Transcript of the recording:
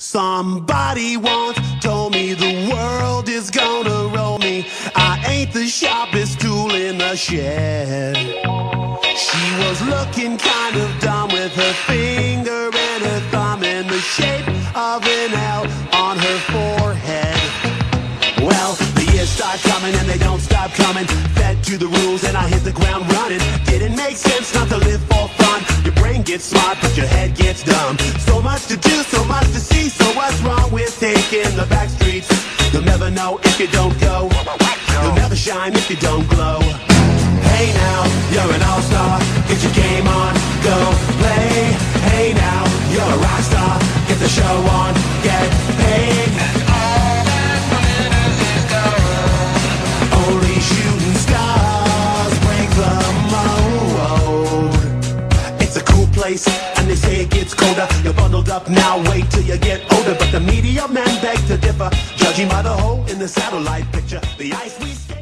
Somebody once told me the world is gonna roll me. I ain't the sharpest tool in the shed. She was looking kind of dumb with her finger and her thumb in the shape of an L on her forehead. Well, the years start coming and they don't stop coming. Fed to the rules and I hit the ground running. Didn't make sense not to live for fun. Your brain gets smart, but your head gets dumb. So with taking the back streets? You'll never know if you don't go. You'll never shine if you don't glow. Hey now, you're an all-star. Get your game on, go play. Hey now, you're a rock star. Get the show on, get paid. All that matters is gold. Only shooting stars break the mold. It's a cool place, and they say it gets colder. Bundled up now, wait till you get older. But the media men beg to differ, judging by the hole in the satellite picture. The ice we